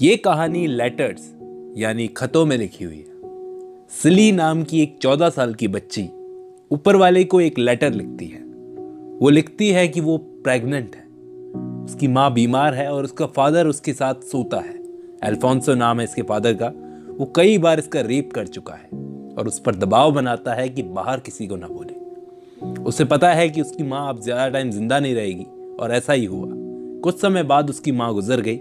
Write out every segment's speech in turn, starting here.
ये कहानी लेटर्स यानी खतों में लिखी हुई है। सिली नाम की एक चौदह साल की बच्ची ऊपर वाले को एक लेटर लिखती है। वो लिखती है कि वो प्रेग्नेंट है। उसकी माँ बीमार है और उसका फादर उसके साथ सोता है। अल्फोंसो नाम है इसके फादर का। वो कई बार इसका रेप कर चुका है और उस पर दबाव बनाता है कि बाहर किसी को ना बोले। उसे पता है कि उसकी माँ अब ज़्यादा टाइम ज़िंदा नहीं रहेगी और ऐसा ही हुआ। कुछ समय बाद उसकी माँ गुजर गई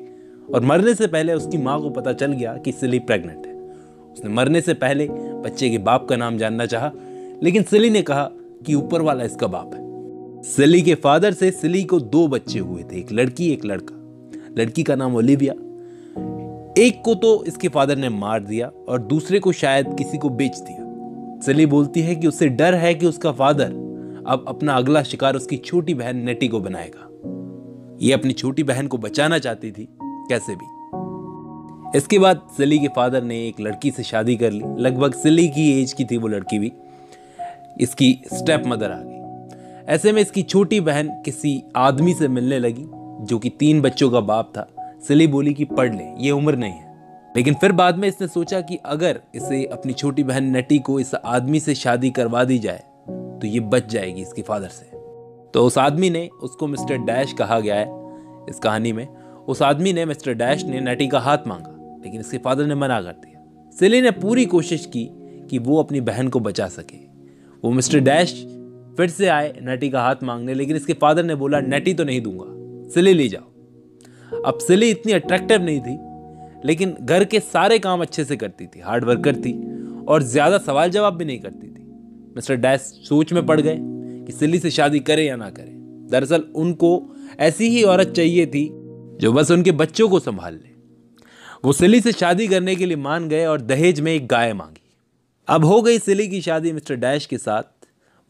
और मरने से पहले उसकी माँ को पता चल गया कि सिली प्रेग्नेंट है। उसने मरने से पहले बच्चे के बाप का नाम जानना चाहा, लेकिन सिली ने कहा कि ऊपर वाला इसका बाप है। सिली के फादर से सिली को दो बच्चे हुए थे, एक लड़की, एक लड़का। लड़की का नाम ओलिविया। एक को तो इसके फादर ने मार दिया और दूसरे को शायद किसी को बेच दिया। सिली बोलती है कि उसे डर है कि उसका फादर अब अपना अगला शिकार उसकी छोटी बहन नेटी को बनाएगा। ये अपनी छोटी बहन को बचाना चाहती थी कैसे भी। इसके बाद सिली के फादर ने एक लड़की से शादी कर ली। लगभग सिली की एज की थी वो लड़की भी। इसकी स्टेप मदर आ गई। ऐसे में इसकी छोटी बहन किसी आदमी से मिलने लगी, जो कि तीन बच्चों का बाप था। सिली बोली कि, पढ़ ले, ये उम्र नहीं है। लेकिन फिर बाद में इसने सोचा कि, अगर इसे अपनी छोटी बहन नटी को इस आदमी से शादी करवा दी जाए तो ये बच जाएगी इसके फादर से। तो उस आदमी ने उसको मिस्टर डैश कहा गया है, इस कहानी में। उस आदमी ने मिस्टर डैश ने नटी का हाथ मांगा, लेकिन इसके फादर ने मना कर दिया। सिली ने पूरी कोशिश की कि वो अपनी बहन को बचा सके। वो मिस्टर डैश फिर से आए नटी का हाथ मांगने, लेकिन इसके फादर ने बोला, नटी तो नहीं दूँगा, सिली ले जाओ। अब सिली इतनी अट्रैक्टिव नहीं थी, लेकिन घर के सारे काम अच्छे से करती थी हार्ड वर्कर थी और ज़्यादा सवाल जवाब भी नहीं करती थी। मिस्टर डैश सोच में पड़ गए कि सिली से शादी करे या ना करे। दरअसल उनको ऐसी ही औरत चाहिए थी जो बस उनके बच्चों को संभाल ले। वो सिली से शादी करने के लिए मान गए और दहेज में एक गाय मांगी। अब हो गई सिली की शादी मिस्टर डैश के साथ।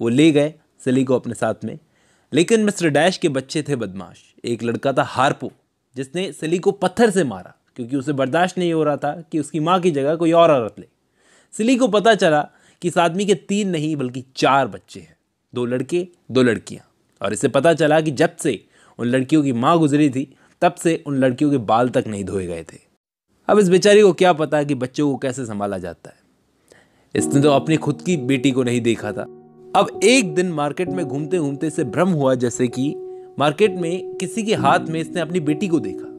वो ले गए सिली को अपने साथ में। लेकिन मिस्टर डैश के बच्चे थे बदमाश। एक लड़का था हारपो, जिसने सिली को पत्थर से मारा, क्योंकि उसे बर्दाश्त नहीं हो रहा था कि उसकी माँ की जगह कोई और औरत ले। सिली को पता चला कि इस आदमी के तीन नहीं, बल्कि चार बच्चे हैं। दो लड़के, दो लड़कियाँ। और इसे पता चला कि जब से उन लड़कियों की माँ गुजरी थी तब से उन लड़कियों के बाल तक नहीं धोए गए थे। अब इस बेचारी को क्या पता कि बच्चों को कैसे संभाला जाता है। इसने तो अपनी खुद की बेटी को नहीं देखा था। अब एक दिन मार्केट में घूमते घूमते इसे भ्रम हुआ, जैसे कि मार्केट में किसी के हाथ में इसने अपनी बेटी को देखा।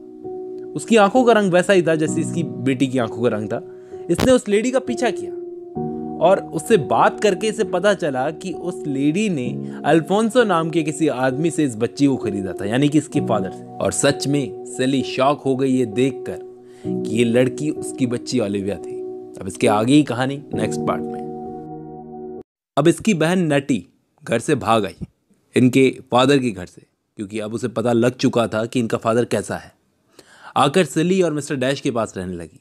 उसकी आँखों का रंग वैसा ही था जैसे इसकी बेटी की आँखों का रंग था। इसने उस लेडी का पीछा किया। और उससे बात करके इसे पता चला कि उस लेडी ने अल्फोंसो नाम के किसी आदमी से इस बच्ची को खरीदा था, यानी कि इसके फादर से। और सच में, सेली शॉक हो गई ये देख कर कि ये लड़की उसकी बच्ची ओलिविया थी। अब इसके आगे ही कहानी नेक्स्ट पार्ट में। अब इसकी बहन नटी घर से भाग आई, इनके फादर के घर से, क्योंकि अब उसे पता लग चुका था कि इनका फादर कैसा है। आकर सिली और मिस्टर डैश के पास रहने लगी।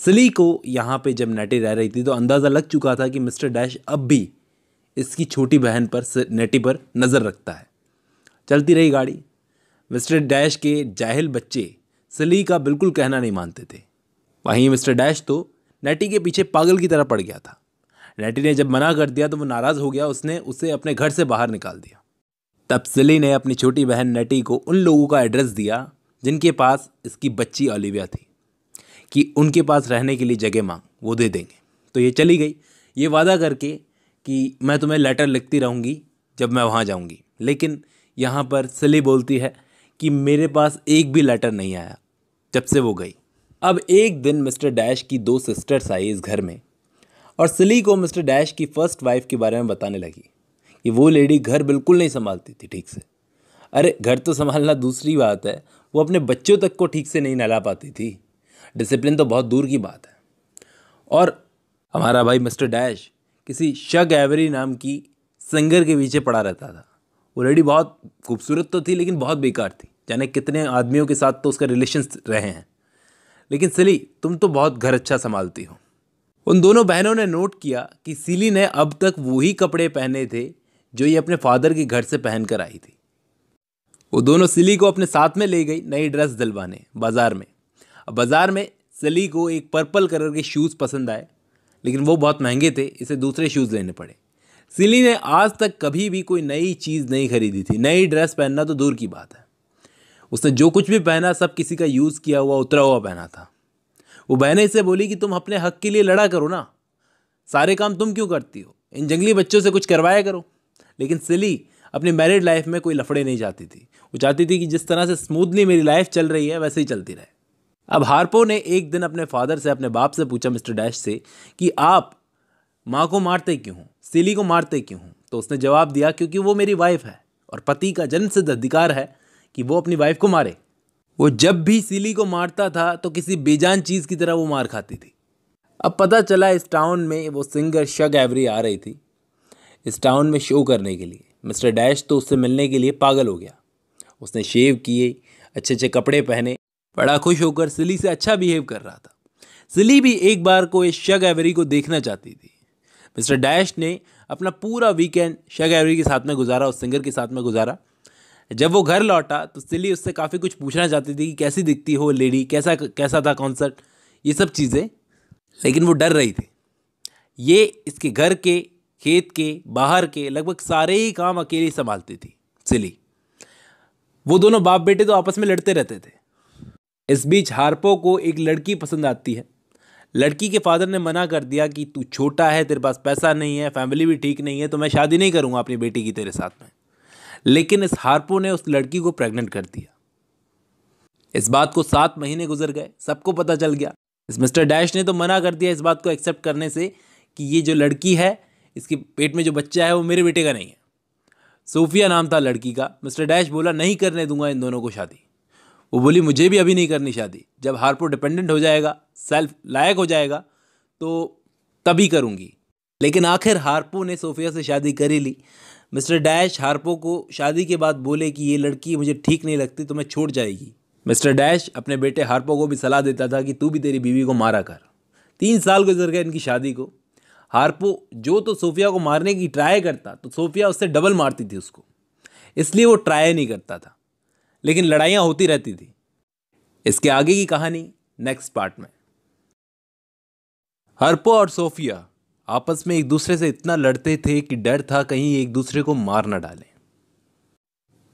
सिली को यहाँ पे जब नेटी रह रही थी तो अंदाज़ा लग चुका था कि मिस्टर डैश अब भी इसकी छोटी बहन पर नेटी पर नज़र रखता है। चलती रही गाड़ी। मिस्टर डैश के जाहिल बच्चे सिली का बिल्कुल कहना नहीं मानते थे। वहीं मिस्टर डैश तो नेटी के पीछे पागल की तरह पड़ गया था। नेटी ने जब मना कर दिया तो वो नाराज़ हो गया। उसने उसे अपने घर से बाहर निकाल दिया। तब सिली ने अपनी छोटी बहन नेटी को उन लोगों का एड्रेस दिया जिनके पास इसकी बच्ची ओलिविया थी। कि उनके पास रहने के लिए जगह मांग, वो दे देंगे। तो ये चली गई। ये वादा करके कि मैं तुम्हें लेटर लिखती रहूँगी जब मैं वहाँ जाऊँगी। लेकिन यहाँ पर सिली बोलती है कि मेरे पास एक भी लेटर नहीं आया, जब से वो गई। अब एक दिन मिस्टर डैश की दो सिस्टर्स आई इस घर में, और सिली को मिस्टर डैश की फ़र्स्ट वाइफ के बारे में बताने लगी कि वो लेडी घर बिल्कुल नहीं संभालती थी ठीक से। अरे, घर तो संभालना दूसरी बात है। वो अपने बच्चों तक को ठीक से नहीं नहला पाती थी। डिसिप्लिन तो बहुत दूर की बात है। और हमारा भाई मिस्टर डैश किसी शग एवरी नाम की सिंगर के पीछे पड़ा रहता था। वो लेडी बहुत खूबसूरत तो थी, लेकिन बहुत बेकार थी। जाने कितने आदमियों के साथ तो उसका रिलेशन रहे हैं। लेकिन सिली, तुम तो बहुत घर अच्छा संभालती हो। उन दोनों बहनों ने नोट किया कि सिली ने अब तक वही कपड़े पहने थे जो ये अपने फादर के घर से पहन कर आई थी। वो दोनों सिली को अपने साथ में ले गई नई ड्रेस दिलवाने, बाज़ार में। बाज़ार में सली को एक पर्पल कलर के शूज़ पसंद आए, लेकिन वो बहुत महँगे थे, इसे दूसरे शूज़ लेने पड़े। सिली ने आज तक कभी भी कोई नई चीज़ नहीं खरीदी थी। नई ड्रेस पहनना तो दूर की बात है। उसने जो कुछ भी पहना, सब किसी का यूज़ किया हुआ, उतरा हुआ पहना था। वो बहने से बोली कि तुम अपने हक के लिए लड़ा करो ना। सारे काम तुम क्यों करती हो? इन जंगली बच्चों से कुछ करवाया करो। लेकिन सिली अपनी मैरिड लाइफ में कोई लफड़े नहीं चाहती थी। वो चाहती थी कि जिस तरह से स्मूथली मेरी लाइफ चल रही है, वैसे ही चलती रहे। अब हारपो ने एक दिन अपने फादर से, अपने बाप से पूछा, मिस्टर डैश से, कि आप माँ को मारते क्यों हो? सिली को मारते क्यों हो? तो उसने जवाब दिया, क्योंकि वो मेरी वाइफ है और पति का जन्म सिद्ध अधिकार है कि वो अपनी वाइफ को मारे। वो जब भी सिली को मारता था तो किसी बेजान चीज़ की तरह वो मार खाती थी। अब पता चला, इस टाउन में वो सिंगर शग एवरी आ रही थी, इस टाउन में शो करने के लिए। मिस्टर डैश तो उससे मिलने के लिए पागल हो गया। उसने शेव किए अच्छे अच्छे कपड़े पहने बड़ा खुश होकर सिली से अच्छा बिहेव कर रहा था। सिली भी एक बार को इस शग एवरी को देखना चाहती थी। मिस्टर डैश ने अपना पूरा वीकेंड शग एवरी के साथ में गुजारा उस सिंगर के साथ में गुजारा। जब वो घर लौटा तो सिली उससे काफ़ी कुछ पूछना चाहती थी कि कैसी दिखती हो लेडी, कैसा कैसा था कॉन्सर्ट ये सब चीज़ें। लेकिन वो डर रही थी। ये इसके घर के, खेत के, बाहर के, लगभग सारे ही काम अकेली संभालती थी सिली। वो दोनों बाप बेटे तो आपस में लड़ते रहते थे। इस बीच हारपो को एक लड़की पसंद आती है। लड़की के फादर ने मना कर दिया कि तू छोटा है, तेरे पास पैसा नहीं है, फैमिली भी ठीक नहीं है तो मैं शादी नहीं करूँगा अपनी बेटी की तेरे साथ में। लेकिन इस हारपो ने उस लड़की को प्रेग्नेंट कर दिया। इस बात को सात महीने गुजर गए, सबको पता चल गया। इस मिस्टर डैश ने तो मना कर दिया इस बात को एक्सेप्ट करने से कि ये जो लड़की है, इसके पेट में जो बच्चा है, वो मेरे बेटे का नहीं है। सोफिया नाम था लड़की का। मिस्टर डैश बोला, नहीं करने दूँगा इन दोनों को शादी। वो बोली, मुझे भी अभी नहीं करनी शादी। जब हारपो डिपेंडेंट हो जाएगा सेल्फ लायक हो जाएगा तो तभी करूँगी। लेकिन आखिर हारपो ने सोफिया से शादी कर ही ली। मिस्टर डैश हारपो को शादी के बाद बोले कि, ये लड़की मुझे ठीक नहीं लगती तो मैं छोड़ जाएगी। मिस्टर डैश अपने बेटे हारपो को भी सलाह देता था कि, तू भी तेरी बीवी को मारा कर। तीन साल गुजर गए इनकी शादी को। हारपो जो तो सोफिया को मारने की ट्राई करता तो सोफिया उससे डबल मारती थी उसको। इसलिए वो ट्राई नहीं करता था। लेकिन लड़ाइयाँ होती रहती थी। इसके आगे की कहानी नेक्स्ट पार्ट में। हरपो और सोफिया आपस में एक दूसरे से इतना लड़ते थे कि डर था कहीं एक दूसरे को मार न डालें।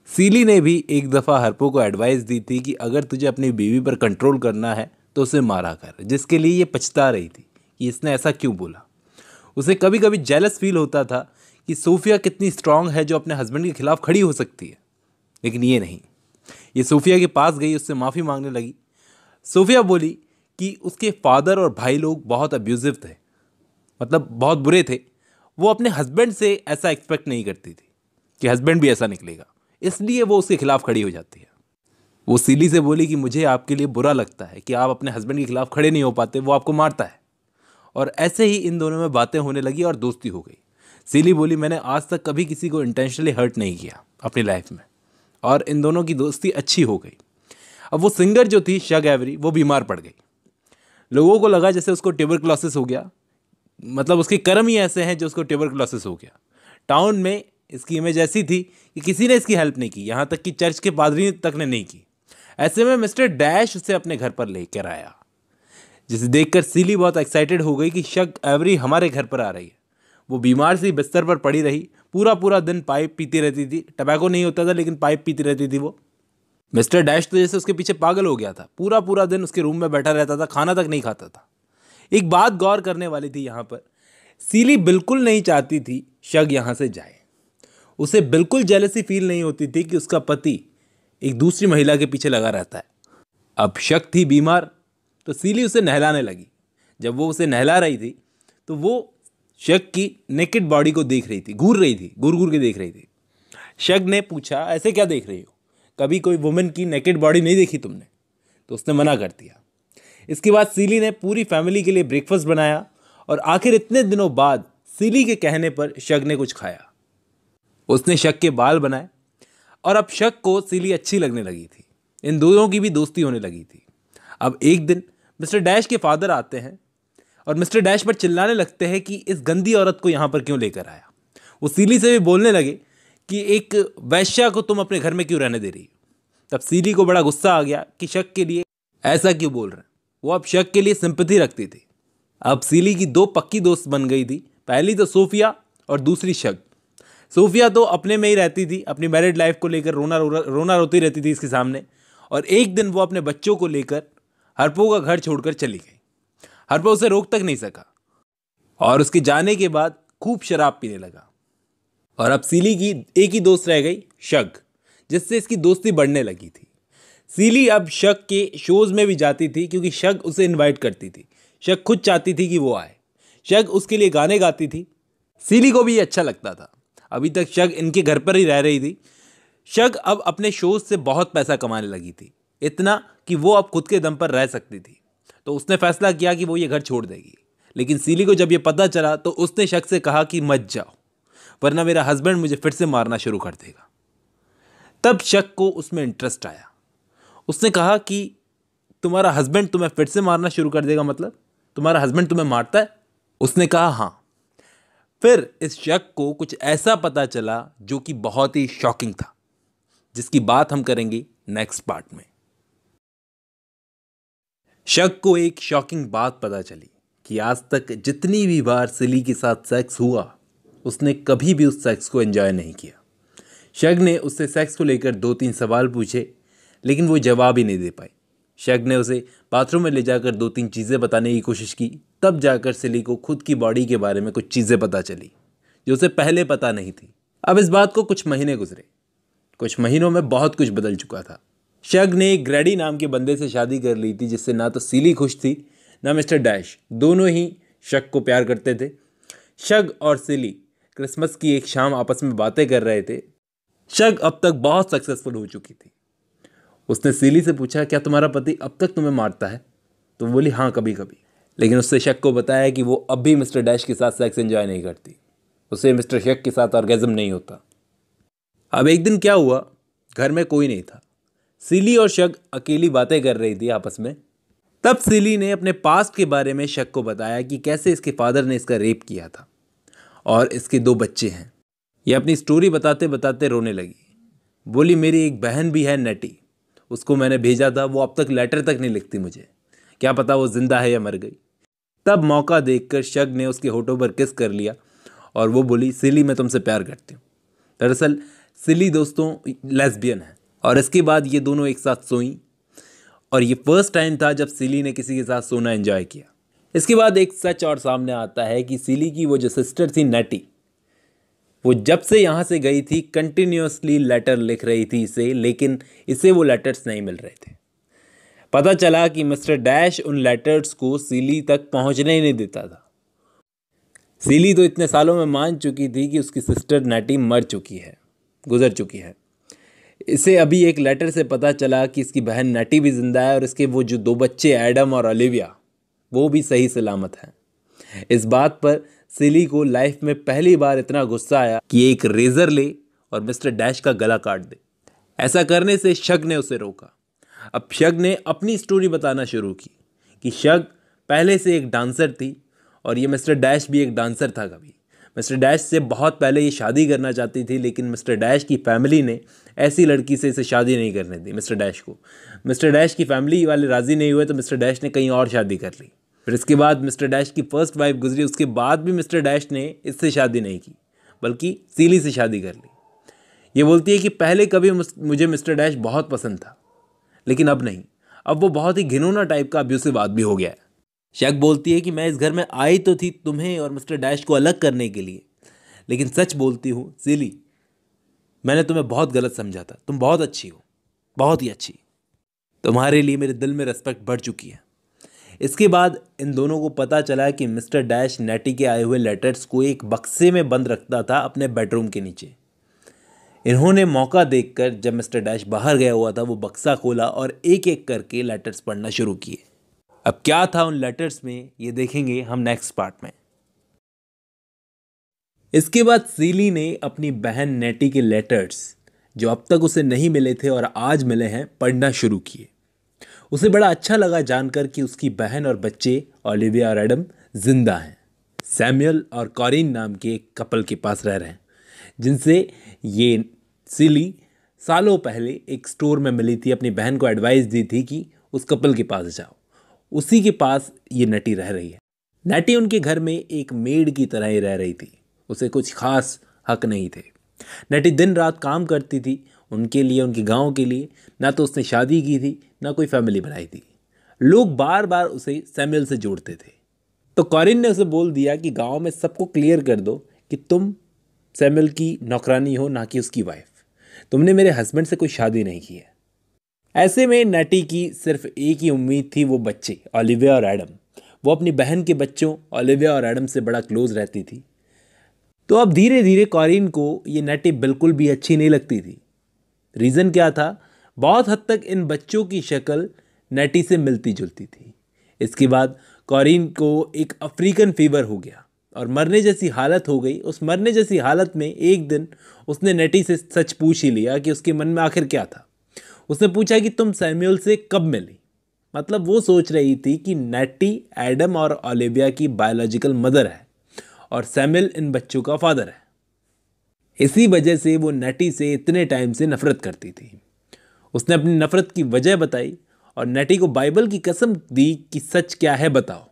सीली ने भी एक दफ़ा हरपो को एडवाइस दी थी कि अगर तुझे अपनी बीवी पर कंट्रोल करना है तो उसे मारा कर, जिसके लिए ये पछता रही थी कि इसने ऐसा क्यों बोला। उसे कभी कभी जेलस फील होता था कि सोफिया कितनी स्ट्रांग है जो अपने हस्बैंड के खिलाफ खड़ी हो सकती है। लेकिन ये नहीं। ये सोफिया के पास गई, उससे माफ़ी मांगने लगी। सोफिया बोली कि उसके फादर और भाई लोग बहुत अब्यूजिव थे। मतलब बहुत बुरे थे। वो अपने हस्बैंड से ऐसा एक्सपेक्ट नहीं करती थी कि हस्बैंड भी ऐसा निकलेगा। इसलिए वो उसके खिलाफ खड़ी हो जाती है। वो सीली से बोली कि मुझे आपके लिए बुरा लगता है कि आप अपने हस्बैंड के खिलाफ खड़े नहीं हो पाते, वो आपको मारता है। और ऐसे ही इन दोनों में बातें होने लगी और दोस्ती हो गई। सीली बोली, मैंने आज तक कभी किसी को इंटेंशनली हर्ट नहीं किया अपनी लाइफ में। और इन दोनों की दोस्ती अच्छी हो गई। अब वो सिंगर जो थी, शग एवरी, वो बीमार पड़ गई। लोगों को लगा जैसे उसको टेबर क्लॉसिस हो गया। मतलब उसके कर्म ही ऐसे हैं जो उसको टेबर क्लॉसिस हो गया। टाउन में इसकी इमेज ऐसी थी कि किसी ने इसकी हेल्प नहीं की। यहाँ तक कि चर्च के पादरी तक ने नहीं की। ऐसे में मिस्टर डैश उसे अपने घर पर लेकर आया। जिसे देखकर सीली बहुत एक्साइटेड हो गई कि शक एवरी हमारे घर पर आ रही है। वो बीमार सी बिस्तर पर पड़ी रही। पूरा पूरा दिन पाइप पीती रहती थी। टबैको नहीं होता था, लेकिन पाइप पीती रहती थी वो। मिस्टर डैश तो जैसे उसके पीछे पागल हो गया था। पूरा पूरा दिन उसके रूम में बैठा रहता था, खाना तक नहीं खाता था। एक बात गौर करने वाली थी यहाँ पर, सीली बिल्कुल नहीं चाहती थी, शग यहाँ से जाए। उसे बिल्कुल जेलसी फील नहीं होती थी कि उसका पति एक दूसरी महिला के पीछे लगा रहता है। अब शक थी बीमार तो सीली उसे नहलाने लगी। जब वो उसे नहला रही थी तो वो शक की नेकेड बॉडी को देख रही थी, घूर रही थी, घूर घूर के देख रही थी। शक ने पूछा, ऐसे क्या देख रही हो? कभी कोई वुमेन की नेकेड बॉडी नहीं देखी तुमने? तो उसने मना कर दिया। इसके बाद सीली ने पूरी फैमिली के लिए ब्रेकफास्ट बनाया और आखिर इतने दिनों बाद सीली के कहने पर शक ने कुछ खाया। उसने शक के बाल बनाए और अब शक को सीली अच्छी लगने लगी थी। इन दोनों की भी दोस्ती होने लगी थी। अब एक दिन मिस्टर डैश के फादर आते हैं और मिस्टर डैश पर चिल्लाने लगते हैं कि इस गंदी औरत को यहाँ पर क्यों लेकर आया? वो सीली से भी बोलने लगे कि एक वैश्या को तुम अपने घर में क्यों रहने दे रही हो? तब सीली को बड़ा गुस्सा आ गया कि शक के लिए, ऐसा क्यों बोल रहे हैं? वो अब शक के लिए सिंपथी रखती थी। अब सीली की दो पक्की दोस्त बन गई थी। पहली तो सोफिया और दूसरी शक। सोफिया तो अपने में ही रहती थी, अपनी मैरिड लाइफ को लेकर रोना रोना रोना रोती रहती थी इसके सामने। और एक दिन वो अपने बच्चों को लेकर हरपो का घर छोड़कर चली गई। हरपो उसे रोक तक नहीं सका। और उसके जाने के बाद खूब शराब पीने लगा। और अब सीली की एक ही दोस्त रह गई शग जिससे इसकी दोस्ती बढ़ने लगी थी। सीली अब शक के शोज़ में भी जाती थी, क्योंकि शक उसे इनवाइट करती थी। शक खुद चाहती थी कि वो आए। शक उसके लिए गाने गाती थी। सीली को भी अच्छा लगता था। अभी तक शक इनके घर पर ही रह रही थी। शक अब अपने शोज़ से बहुत पैसा कमाने लगी थी। इतना कि वो अब खुद के दम पर रह सकती थी। तो उसने फैसला किया कि वो ये घर छोड़ देगी। लेकिन सीली को जब ये पता चला तो उसने शक से कहा कि मत जाओ, वरना मेरा हस्बैंड मुझे फिर से मारना शुरू कर देगा। तब शक को उसमें इंटरेस्ट आया। उसने कहा कि तुम्हारा हस्बैंड तुम्हें फिर से मारना शुरू कर देगा मतलब? तुम्हारा हस्बैंड तुम्हें मारता है? उसने कहा हाँ। फिर इस शक को कुछ ऐसा पता चला, जो कि बहुत ही शॉकिंग था, जिसकी बात हम करेंगे नेक्स्ट पार्ट में। शक को एक शॉकिंग बात पता चली कि आज तक जितनी भी बार सिली के साथ सेक्स हुआ, उसने कभी भी उस सेक्स को एंजॉय नहीं किया। शग ने उससे सेक्स को लेकर दो तीन सवाल पूछे, लेकिन वो जवाब ही नहीं दे पाई। शग ने उसे बाथरूम में ले जाकर दो तीन चीज़ें बताने की कोशिश की, तब जाकर सिली को खुद की बॉडी के बारे में कुछ चीज़ें पता चली, जो उसे पहले पता नहीं थी। अब इस बात को कुछ महीने गुजरे। कुछ महीनों में बहुत कुछ बदल चुका था। शग ने ग्रेडी नाम के बंदे से शादी कर ली थी, जिससे ना तो सीली खुश थी, ना मिस्टर डैश। दोनों ही शक को प्यार करते थे। शग और सिली क्रिसमस की एक शाम आपस में बातें कर रहे थे। शग अब तक बहुत सक्सेसफुल हो चुकी थी। उसने सिली से पूछा, क्या तुम्हारा पति अब तक तुम्हें मारता है? तो बोली हाँ कभी कभी लेकिन उससे शक को बताया कि वो अब भी मिस्टर डैश के साथ सेक्स एंजॉय नहीं करती। उसे मिस्टर शक के साथ ऑर्गेजम नहीं होता। अब एक दिन क्या हुआ? घर में कोई नहीं था। सीली और शक अकेली बातें कर रही थी आपस में। तब सिली ने अपने पास्ट के बारे में शक को बताया कि कैसे इसके फादर ने इसका रेप किया था और इसके दो बच्चे हैं। ये अपनी स्टोरी बताते बताते रोने लगी। बोली, मेरी एक बहन भी है नटी। उसको मैंने भेजा था, वो अब तक लेटर तक नहीं लिखती मुझे। क्या पता वो ज़िंदा है या मर गई? तब मौका देखकर शक ने उसके होठों पर किस कर लिया और वो बोली, सिली, मैं तुमसे प्यार करती हूँ। दरअसल, सिली दोस्तों लेस्बियन है। और इसके बाद ये दोनों एक साथ सोई। और ये फ़र्स्ट टाइम था जब सिली ने किसी के साथ सोना एंजॉय किया। इसके बाद एक सच और सामने आता है कि सिली की वो जो सिस्टर थी, नेटी, वो जब से यहाँ से गई थी कंटिन्यूसली लेटर लिख रही थी इसे, लेकिन इसे वो लेटर्स नहीं मिल रहे थे। पता चला कि मिस्टर डैश उन लेटर्स को सीली तक पहुँचने ही नहीं देता था। सीली तो इतने सालों में मान चुकी थी कि उसकी सिस्टर नेटी मर चुकी है, गुजर चुकी है। इसे अभी एक लेटर से पता चला कि इसकी बहन नटी भी ज़िंदा है और इसके वो जो दो बच्चे एडम और ओलिविया, वो भी सही सलामत हैं। इस बात पर सिली को लाइफ में पहली बार इतना गुस्सा आया कि एक रेजर ले और मिस्टर डैश का गला काट दे। ऐसा करने से शग ने उसे रोका। अब शग ने अपनी स्टोरी बताना शुरू की कि शग पहले से एक डांसर थी और ये मिस्टर डैश भी एक डांसर था कभी। मिस्टर डैश से बहुत पहले ये शादी करना चाहती थी, लेकिन मिस्टर डैश की फैमिली ने ऐसी लड़की से इसे शादी नहीं करने दी, मिस्टर डैश को। मिस्टर डैश की फैमिली वाले राज़ी नहीं हुए तो मिस्टर डैश ने कहीं और शादी कर ली। फिर इसके बाद मिस्टर डैश की फ़र्स्ट वाइफ गुजरी, उसके बाद भी मिस्टर डैश ने इससे शादी नहीं की, बल्कि सीली से शादी कर ली। ये बोलती है कि पहले कभी मुझे मिस्टर डैश बहुत पसंद था, लेकिन अब नहीं। अब वो बहुत ही घिनौना टाइप का अब्यूसिव आदमी हो गया है। शक बोलती है कि मैं इस घर में आई तो थी तुम्हें और मिस्टर डैश को अलग करने के लिए। लेकिन सच बोलती हूँ, सिली, मैंने तुम्हें बहुत गलत समझा था। तुम बहुत अच्छी हो, बहुत ही अच्छी। तुम्हारे लिए मेरे दिल में रेस्पेक्ट बढ़ चुकी है। इसके बाद इन दोनों को पता चला कि मिस्टर डैश नेटी के आए हुए लेटर्स को एक बक्से में बंद रखता था अपने बेडरूम के नीचे। इन्होंने मौका देखकर जब मिस्टर डैश बाहर गया हुआ था, वो बक्सा खोला और एक एक करके लेटर्स पढ़ना शुरू किए। अब क्या था उन लेटर्स में, ये देखेंगे हम नेक्स्ट पार्ट में। इसके बाद सीली ने अपनी बहन नेटी के लेटर्स जो अब तक उसे नहीं मिले थे और आज मिले हैं, पढ़ना शुरू किए। उसे बड़ा अच्छा लगा जानकर कि उसकी बहन और बच्चे ओलिविया और एडम ज़िंदा हैं। सैमुअल और कॉरिन नाम के एक कपल के पास रह रहे हैं, जिनसे ये सिली सालों पहले एक स्टोर में मिली थी, अपनी बहन को एडवाइस दी थी कि उस कपल के पास जाओ। उसी के पास ये नटी रह रही है। नटी उनके घर में एक मेड की तरह ही रह रही थी। उसे कुछ खास हक नहीं थे। नटी दिन रात काम करती थी उनके लिए, उनके गाँव के लिए। ना तो उसने शादी की थी, ना कोई फैमिली बनाई थी। लोग बार बार उसे सैमुअल से जोड़ते थे। तो कॉरिन ने उसे बोल दिया कि गाँव में सबको क्लियर कर दो कि तुम सैमुअल की नौकरानी हो, ना कि उसकी वाइफ। तुमने मेरे हस्बैंड से कोई शादी नहीं की है। ऐसे में नटी की सिर्फ़ एक ही उम्मीद थी वो बच्चे, ओलिविया और एडम। वो अपनी बहन के बच्चों, ओलिविया और एडम से बड़ा क्लोज रहती थी। तो अब धीरे धीरे कॉरिन को ये नटी बिल्कुल भी अच्छी नहीं लगती थी। रीज़न क्या था? बहुत हद तक इन बच्चों की शक्ल नेटी से मिलती जुलती थी। इसके बाद कॉरिन को एक अफ्रीकन फीवर हो गया और मरने जैसी हालत हो गई। उस मरने जैसी हालत में एक दिन उसने नटी से सच पूछ ही लिया कि उसके मन में आखिर क्या था। उसने पूछा कि तुम सैम्यूल से कब मिली? मतलब वो सोच रही थी कि नेटी, एडम और ओलिविया की बायोलॉजिकल मदर है और सैम्यूल इन बच्चों का फादर है। इसी वजह से वो नेटी से इतने टाइम से नफरत करती थी। उसने अपनी नफरत की वजह बताई और नेटी को बाइबल की कसम दी कि सच क्या है बताओ।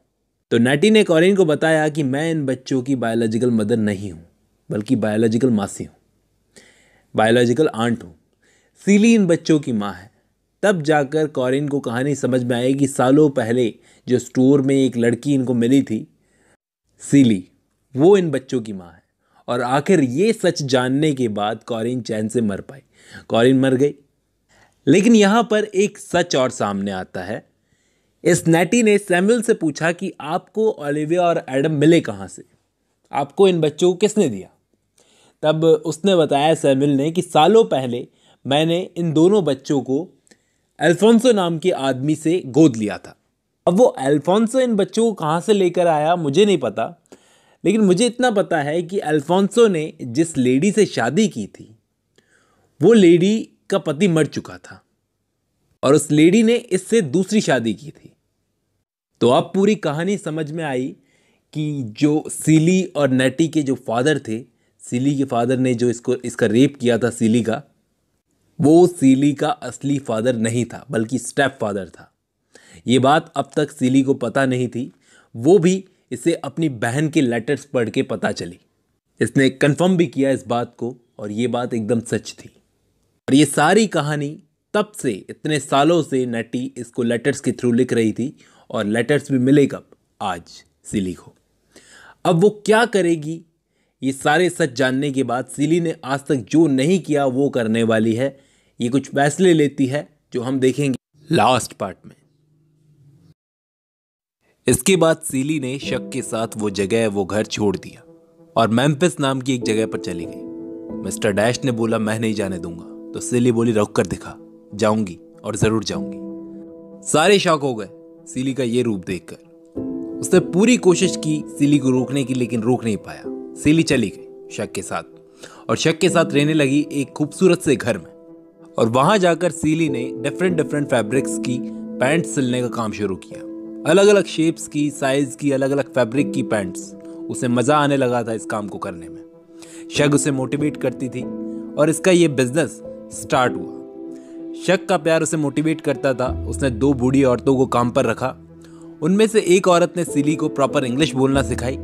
तो नेटी ने कॉरिन को बताया कि मैं इन बच्चों की बायोलॉजिकल मदर नहीं हूँ, बल्कि बायोलॉजिकल मासी हूँ। बायोलॉजिकल आंट हूँ। सीली इन बच्चों की माँ है। तब जाकर कॉरिन को कहानी समझ में कि सालों पहले जो स्टोर में एक लड़की इनको मिली थी, सीली। वो इन बच्चों की माँ है। और आखिर ये सच जानने के बाद कॉरिन चैन से मर पाई कॉरिन मर गई। लेकिन यहाँ पर एक सच और सामने आता है। इस नेटी ने सैमुअल से पूछा कि आपको ओलिविया और एडम मिले कहाँ से? आपको इन बच्चों को किसने दिया? तब उसने बताया सैमुअल ने कि सालों पहले मैंने इन दोनों बच्चों को अल्फोंसो नाम के आदमी से गोद लिया था। अब वो अल्फोंसो इन बच्चों को कहाँ से लेकर आया, मुझे नहीं पता, लेकिन मुझे इतना पता है कि अल्फोंसो ने जिस लेडी से शादी की थी, वो लेडी का पति मर चुका था और उस लेडी ने इससे दूसरी शादी की थी। तो अब पूरी कहानी समझ में आई कि जो सीली और नेटी के जो फादर थे, सीली के फादर ने जो इसको, इसका रेप किया था, सीली का वो सीली का असली फादर नहीं था, बल्कि स्टेप फादर था। ये बात अब तक सीली को पता नहीं थी। वो भी इसे अपनी बहन के लेटर्स पढ़ के पता चली। इसने कंफर्म भी किया इस बात को, और ये बात एकदम सच थी। और ये सारी कहानी तब से, इतने सालों से नटी इसको लेटर्स के थ्रू लिख रही थी, और लेटर्स भी मिले कब? आज सिली को। अब वो क्या करेगी? ये सारे सच जानने के बाद सिली ने आज तक जो नहीं किया वो करने वाली है। ये कुछ फैसले लेती है जो हम देखेंगे लास्ट पार्ट में। इसके बाद सीली ने शक के साथ वो जगह, वो घर छोड़ दिया और मैम्पिस नाम की एक जगह पर चली गई। मिस्टर डैश ने बोला, मैं नहीं जाने दूँगा। तो सीली बोली, रुक कर दिखा, जाऊँगी और ज़रूर जाऊँगी। सारे शौक हो गए सीली का ये रूप देखकर। उसने पूरी कोशिश की सीली को रोकने की, लेकिन रोक नहीं पाया। सीली चली गई शक के साथ और शक के साथ रहने लगी एक खूबसूरत से घर में। और वहाँ जाकर सीली ने डिफरेंट डिफरेंट फैब्रिक्स की पैंट सिलने का काम शुरू किया। अलग अलग शेप्स की साइज़ की अलग अलग फैब्रिक की पैंट्स उसे मज़ा आने लगा था इस काम को करने में। शक उसे मोटिवेट करती थी और इसका ये बिज़नेस स्टार्ट हुआ। शक का प्यार उसे मोटिवेट करता था। उसने दो बूढ़ी औरतों को काम पर रखा। उनमें से एक औरत ने सीली को प्रॉपर इंग्लिश बोलना सिखाई।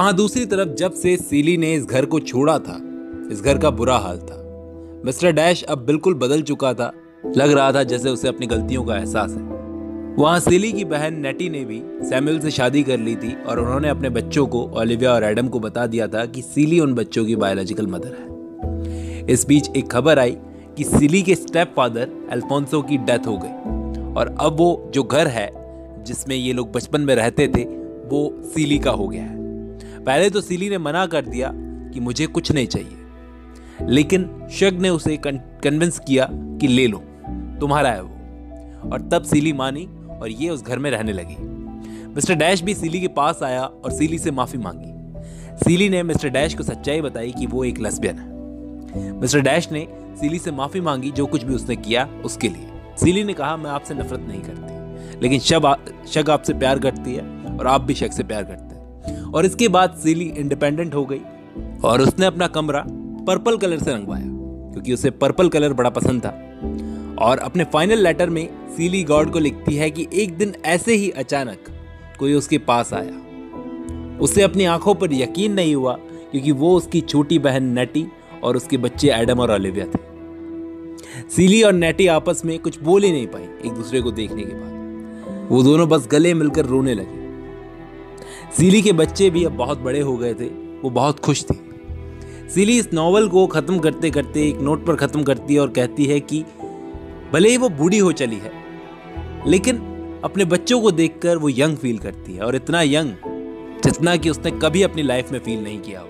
हाँ दूसरी तरफ़ जब से सीली ने इस घर को छोड़ा था, इस घर का बुरा हाल था। मिस्टर डैश अब बिल्कुल बदल चुका था। लग रहा था जैसे उसे अपनी गलतियों का एहसास है। वहाँ सिली की बहन नेटी ने भी सैमुअल से शादी कर ली थी और उन्होंने अपने बच्चों को, ओलिविया और एडम को बता दिया था कि सिली उन बच्चों की बायोलॉजिकल मदर है। इस बीच एक खबर आई कि सिली के स्टेप फादर अल्फोंसो की डेथ हो गई। और अब वो जो घर है, जिसमें ये लोग बचपन में रहते थे, वो सीली का हो गया है। पहले तो सिली ने मना कर दिया कि मुझे कुछ नहीं चाहिए। लेकिन शग ने उसे कन्विंस किया कि ले लो, तुम्हारा है वो। और तब सीली मानी और ये उस घर में रहने लगी। मिस्टर डैश भी सीली के पास आया और सीली से माफ़ी मांगी। सीली ने मिस्टर डैश को सच्चाई बताई कि वो एक लेस्बियन है। मिस्टर डैश ने सीली से माफ़ी मांगी जो कुछ भी उसने किया उसके लिए। सीली ने कहा, मैं आपसे नफरत नहीं करती, लेकिन शब शक आपसे प्यार करती है और आप भी शक से प्यार करते हैं। और इसके बाद सीली इंडिपेंडेंट हो गई और उसने अपना कमरा पर्पल कलर से रंगवाया, क्योंकि उसे पर्पल कलर बड़ा पसंद था। और अपने फाइनल लेटर में सीली गॉड को लिखती है कि एक दिन ऐसे ही अचानक कोई उसके पास आया। उसे अपनी आँखों पर यकीन नहीं हुआ, क्योंकि वो उसकी छोटी बहन नेटी और उसके बच्चे एडम और ओलिविया थे। सीली और नेटी आपस में कुछ बोल ही नहीं पाई एक दूसरे को देखने के बाद। वो दोनों बस गले मिलकर रोने लगे। सीली के बच्चे भी अब बहुत बड़े हो गए थे, वो बहुत खुश थी। सीली इस नावल को ख़त्म करते करते, एक नोट पर ख़त्म करती है और कहती है कि भले ही वो बूढ़ी हो चली है, लेकिन अपने बच्चों को देखकर वो यंग फील करती है, और इतना यंग जितना कि उसने कभी अपनी लाइफ में फील नहीं किया हो।